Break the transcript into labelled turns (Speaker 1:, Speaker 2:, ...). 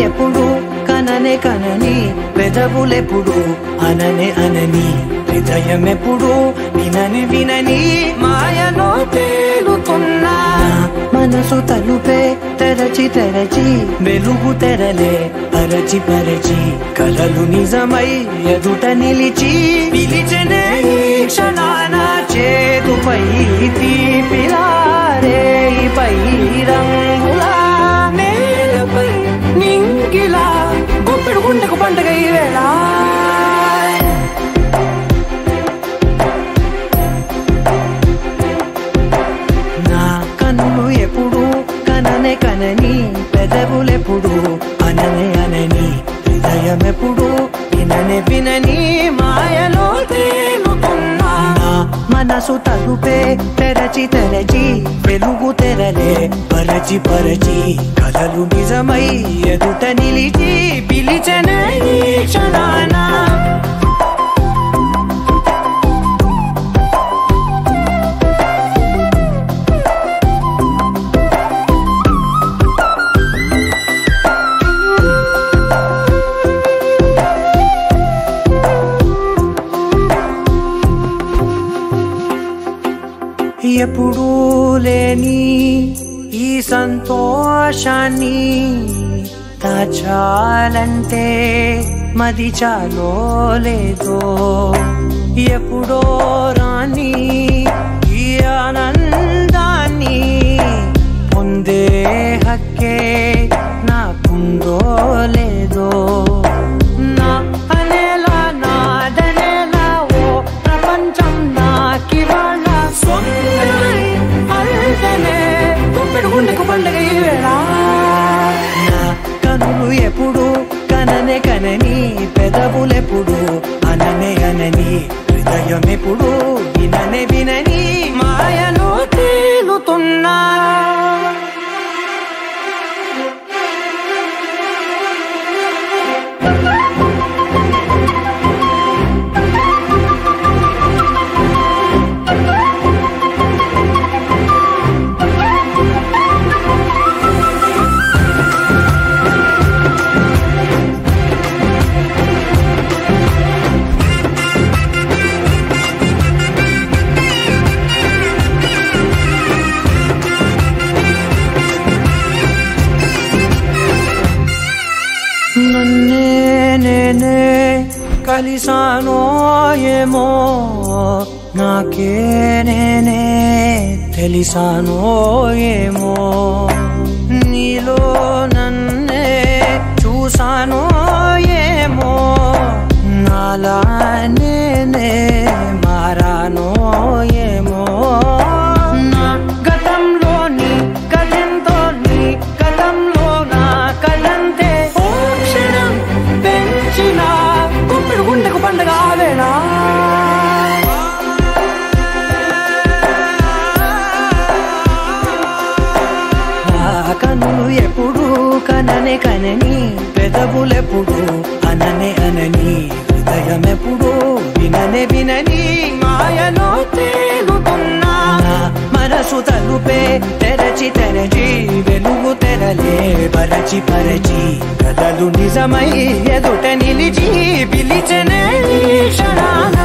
Speaker 1: ఎప్పుడు కననే కనని పెదవులెప్పుడు అననే అనని హృదయం ఎప్పుడు వినని వినని మాయను తేలుతున్నా. మనసు తలుపే తెరచి తెరచి వెలుగు తెరలే పరచి పరచి కలలు నిజమై ఎదుట నిలిచి పిలిచనే క్షణాన చేతుపై తీపిలారే పై రంగులా గుండెకు పండుగ ఈ వేళ. నా కన్ను ఎప్పుడు కననే కనని పెదవులెప్పుడు తెరచి తెరచి వెలుగు తెరలే పరచి పరచి కలలు నిజమై ఎదుట నిలిచి పిలిచనే ఈ క్షణాన. ఎప్పుడూ లేని ఈ సంతోషాన్ని దాచాలంటే మది చాలో లేదో. ఎప్పుడో రాని ఈ ఆనందాన్ని పొందే హక్కే కనని పెదవులెప్పుడు అననే అనని హృదయం ఎప్పుడు విననే వినని మాయలో తేలుతున్నా. నేనే కలిసానో ఏమో నాకే నేనే తెలిసానో ఏమో నీలో నన్నే చూసానో కనులు ఎప్పుడు కననే కనని పెదవులెప్పుడు అననే అనని హృదయం ఎప్పుడు విననే వినని మాయలో తేలుతున్నా. మనసు తలుపే తెరచి తెరచి వెలుగు తెరలే పరచి పరచి కలలు నిజమై ఎదుట నిలిచి పిలిచనే ఈ క్షణాన